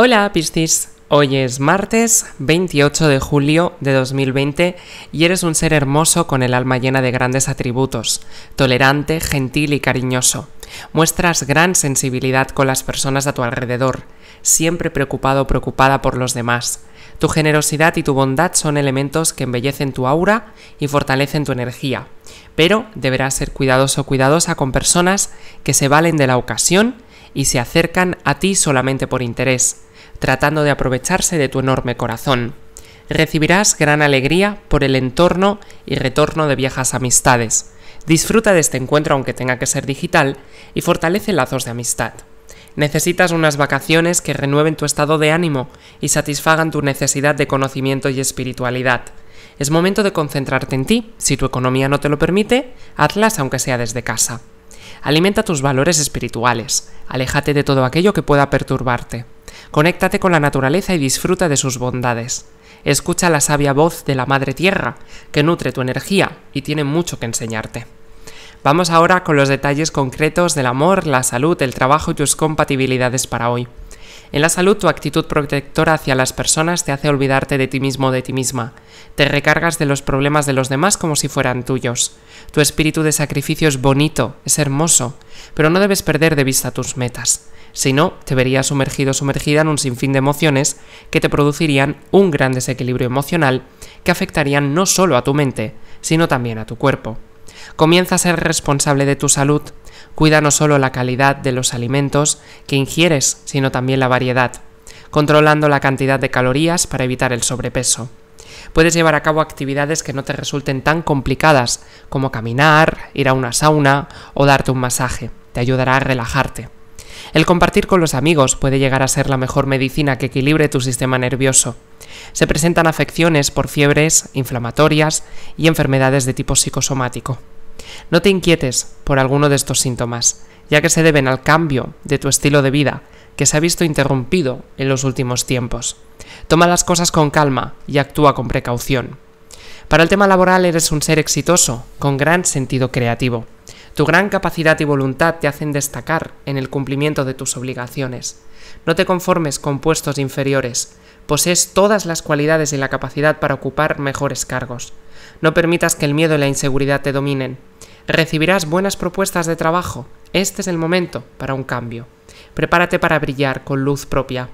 Hola Piscis, hoy es martes 28 de julio de 2020 y eres un ser hermoso con el alma llena de grandes atributos, tolerante, gentil y cariñoso. Muestras gran sensibilidad con las personas a tu alrededor, siempre preocupado o preocupada por los demás. Tu generosidad y tu bondad son elementos que embellecen tu aura y fortalecen tu energía, pero deberás ser cuidadoso o cuidadosa con personas que se valen de la ocasión y se acercan a ti solamente por interés tratando de aprovecharse de tu enorme corazón. Recibirás gran alegría por el entorno y retorno de viejas amistades. Disfruta de este encuentro aunque tenga que ser digital y fortalece lazos de amistad. Necesitas unas vacaciones que renueven tu estado de ánimo y satisfagan tu necesidad de conocimiento y espiritualidad. Es momento de concentrarte en ti. Si tu economía no te lo permite, hazlas aunque sea desde casa. Alimenta tus valores espirituales. Aléjate de todo aquello que pueda perturbarte. Conéctate con la naturaleza y disfruta de sus bondades. Escucha la sabia voz de la Madre Tierra, que nutre tu energía y tiene mucho que enseñarte. Vamos ahora con los detalles concretos del amor, la salud, el trabajo y tus compatibilidades para hoy. En la salud, tu actitud protectora hacia las personas te hace olvidarte de ti mismo o de ti misma. Te recargas de los problemas de los demás como si fueran tuyos. Tu espíritu de sacrificio es bonito, es hermoso, pero no debes perder de vista tus metas. Si no, te verías sumergido sumergida en un sinfín de emociones que te producirían un gran desequilibrio emocional que afectarían no solo a tu mente, sino también a tu cuerpo. Comienza a ser responsable de tu salud. Cuida no solo la calidad de los alimentos que ingieres, sino también la variedad, controlando la cantidad de calorías para evitar el sobrepeso. Puedes llevar a cabo actividades que no te resulten tan complicadas como caminar, ir a una sauna o darte un masaje. Te ayudará a relajarte. El compartir con los amigos puede llegar a ser la mejor medicina que equilibre tu sistema nervioso. Se presentan afecciones por fiebres inflamatorias y enfermedades de tipo psicosomático. No te inquietes por alguno de estos síntomas, ya que se deben al cambio de tu estilo de vida que se ha visto interrumpido en los últimos tiempos. Toma las cosas con calma y actúa con precaución. Para el tema laboral eres un ser exitoso, con gran sentido creativo. Tu gran capacidad y voluntad te hacen destacar en el cumplimiento de tus obligaciones. No te conformes con puestos inferiores, posees todas las cualidades y la capacidad para ocupar mejores cargos. No permitas que el miedo y la inseguridad te dominen. Recibirás buenas propuestas de trabajo. Este es el momento para un cambio. Prepárate para brillar con luz propia.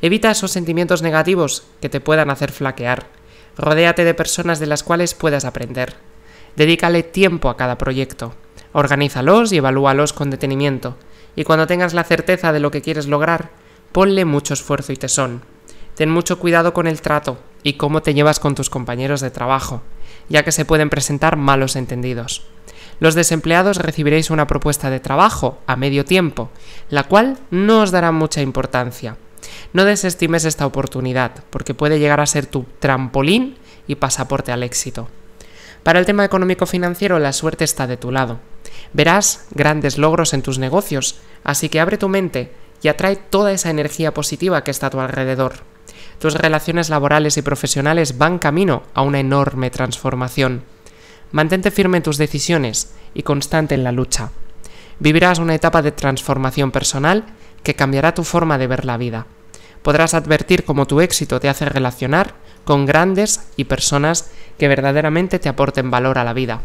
Evita esos sentimientos negativos que te puedan hacer flaquear. Rodéate de personas de las cuales puedas aprender. Dedícale tiempo a cada proyecto. Organízalos y evalúalos con detenimiento. Y cuando tengas la certeza de lo que quieres lograr, ponle mucho esfuerzo y tesón. Ten mucho cuidado con el trato y cómo te llevas con tus compañeros de trabajo, ya que se pueden presentar malos entendidos. Los desempleados recibiréis una propuesta de trabajo a medio tiempo, la cual no os dará mucha importancia. No desestimes esta oportunidad, porque puede llegar a ser tu trampolín y pasaporte al éxito. Para el tema económico-financiero, la suerte está de tu lado. Verás grandes logros en tus negocios, así que abre tu mente y atrae toda esa energía positiva que está a tu alrededor. Tus relaciones laborales y profesionales van camino a una enorme transformación. Mantente firme en tus decisiones y constante en la lucha. Vivirás una etapa de transformación personal que cambiará tu forma de ver la vida. Podrás advertir cómo tu éxito te hace relacionar con grandes y personas que verdaderamente te aporten valor a la vida.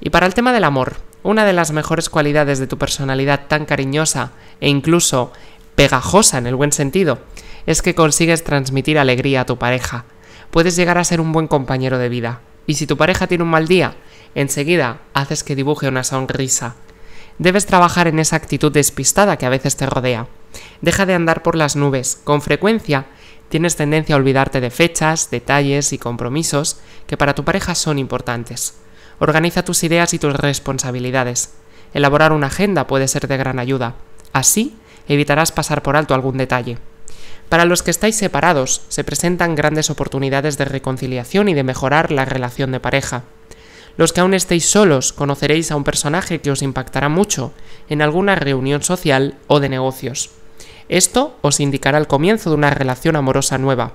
Y para el tema del amor, una de las mejores cualidades de tu personalidad tan cariñosa e incluso pegajosa en el buen sentido es que consigues transmitir alegría a tu pareja. Puedes llegar a ser un buen compañero de vida. Y si tu pareja tiene un mal día, enseguida haces que dibuje una sonrisa. Debes trabajar en esa actitud despistada que a veces te rodea. Deja de andar por las nubes. Con frecuencia tienes tendencia a olvidarte de fechas, detalles y compromisos que para tu pareja son importantes. Organiza tus ideas y tus responsabilidades. Elaborar una agenda puede ser de gran ayuda. Así evitarás pasar por alto algún detalle. Para los que estáis separados, se presentan grandes oportunidades de reconciliación y de mejorar la relación de pareja. Los que aún estéis solos conoceréis a un personaje que os impactará mucho en alguna reunión social o de negocios. Esto os indicará el comienzo de una relación amorosa nueva.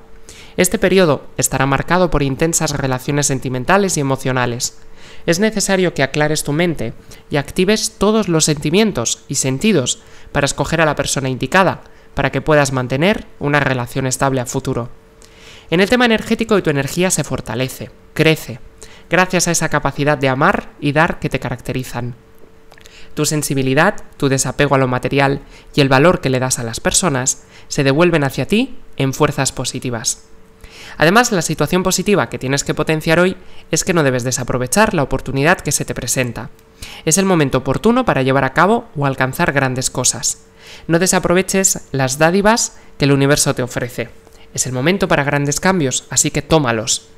Este periodo estará marcado por intensas relaciones sentimentales y emocionales. Es necesario que aclares tu mente y actives todos los sentimientos y sentidos para escoger a la persona indicada, para que puedas mantener una relación estable a futuro. En el tema energético tu energía se fortalece, crece, gracias a esa capacidad de amar y dar que te caracterizan. Tu sensibilidad, tu desapego a lo material y el valor que le das a las personas se devuelven hacia ti en fuerzas positivas. Además, la situación positiva que tienes que potenciar hoy es que no debes desaprovechar la oportunidad que se te presenta. Es el momento oportuno para llevar a cabo o alcanzar grandes cosas. No desaproveches las dádivas que el universo te ofrece. Es el momento para grandes cambios, así que tómalos.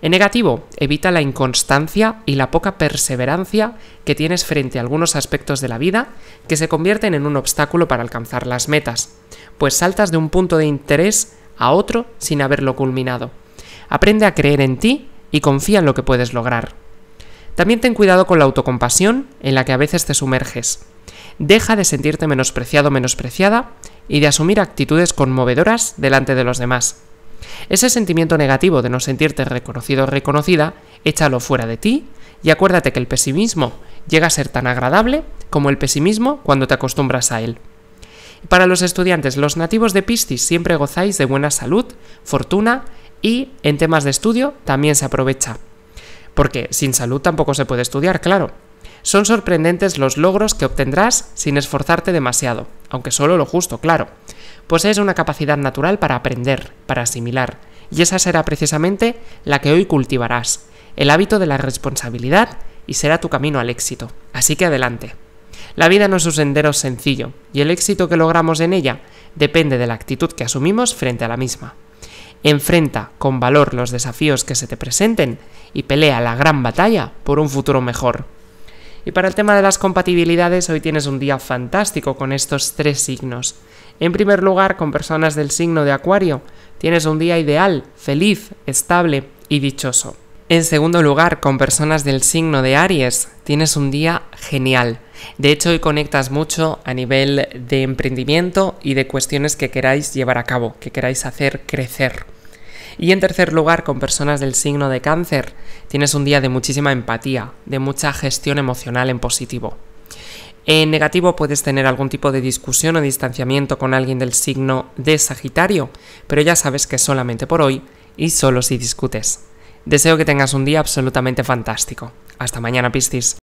En negativo, evita la inconstancia y la poca perseverancia que tienes frente a algunos aspectos de la vida que se convierten en un obstáculo para alcanzar las metas, pues saltas de un punto de interés a otro sin haberlo culminado. Aprende a creer en ti y confía en lo que puedes lograr. También ten cuidado con la autocompasión en la que a veces te sumerges. Deja de sentirte menospreciado o menospreciada y de asumir actitudes conmovedoras delante de los demás. Ese sentimiento negativo de no sentirte reconocido o reconocida, échalo fuera de ti y acuérdate que el pesimismo llega a ser tan agradable como el pesimismo cuando te acostumbras a él. Para los estudiantes, los nativos de Piscis siempre gozáis de buena salud, fortuna y en temas de estudio también se aprovecha porque sin salud tampoco se puede estudiar, claro. Son sorprendentes los logros que obtendrás sin esforzarte demasiado, aunque solo lo justo, claro. Posees una capacidad natural para aprender, para asimilar, y esa será precisamente la que hoy cultivarás, el hábito de la responsabilidad y será tu camino al éxito. Así que adelante. La vida no es un sendero sencillo, y el éxito que logramos en ella depende de la actitud que asumimos frente a la misma. Enfrenta con valor los desafíos que se te presenten y pelea la gran batalla por un futuro mejor. Y para el tema de las compatibilidades, hoy tienes un día fantástico con estos tres signos. En primer lugar, con personas del signo de Acuario, tienes un día ideal, feliz, estable y dichoso. En segundo lugar, con personas del signo de Aries, tienes un día genial. De hecho, hoy conectas mucho a nivel de emprendimiento y de cuestiones que queráis llevar a cabo, que queráis hacer crecer. Y en tercer lugar, con personas del signo de cáncer, tienes un día de muchísima empatía, de mucha gestión emocional en positivo. En negativo puedes tener algún tipo de discusión o distanciamiento con alguien del signo de Sagitario, pero ya sabes que solamente por hoy y solo si discutes. Deseo que tengas un día absolutamente fantástico. Hasta mañana, Piscis.